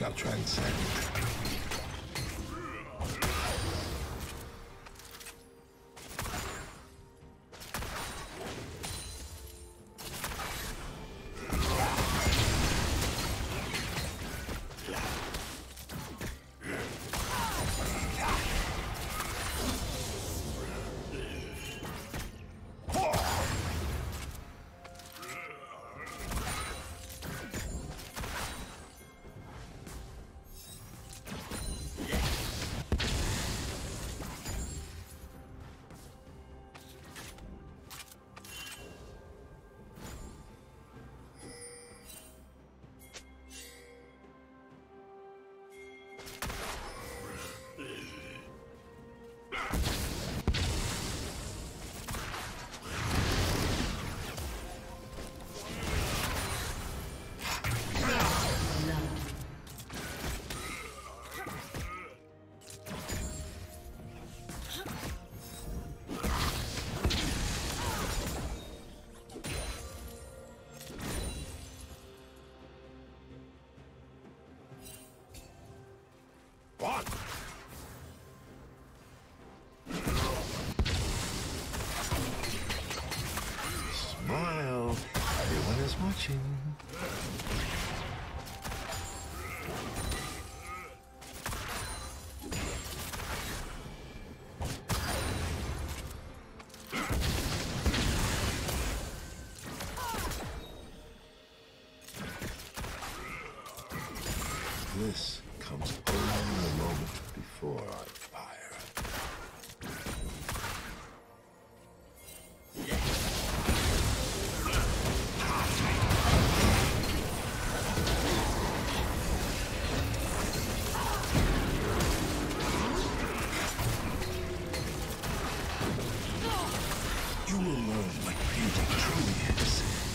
Shall transcend. You will learn what beauty truly is.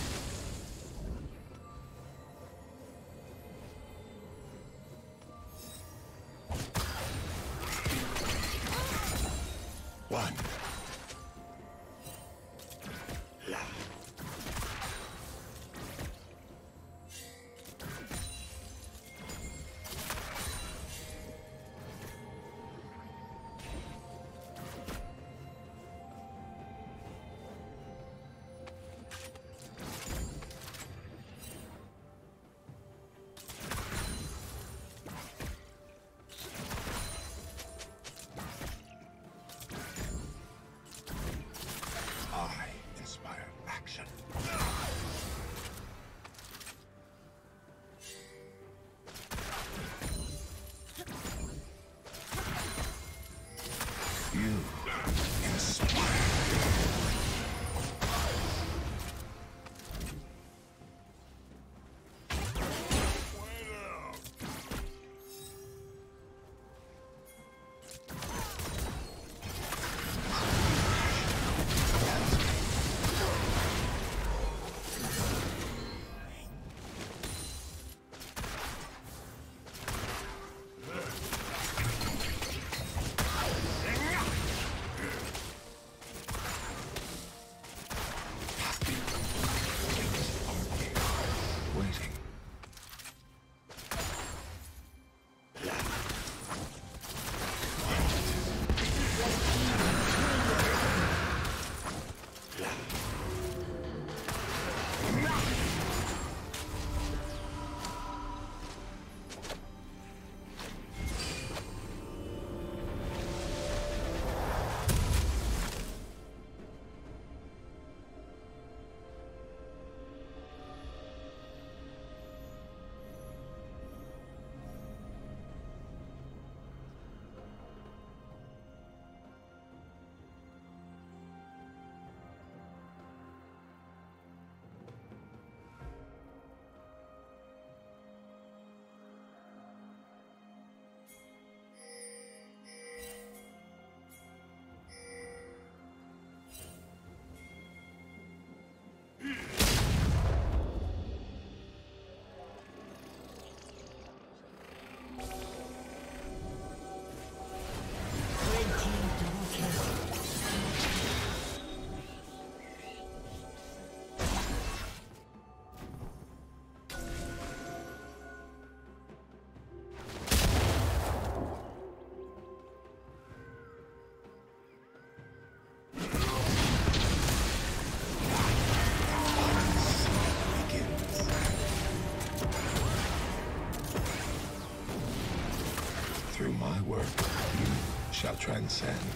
Shall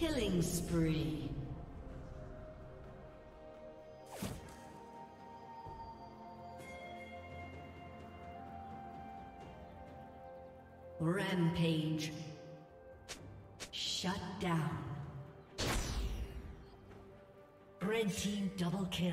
Killing spree. Rampage. Shut down. Red team double kill.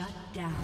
Shut down.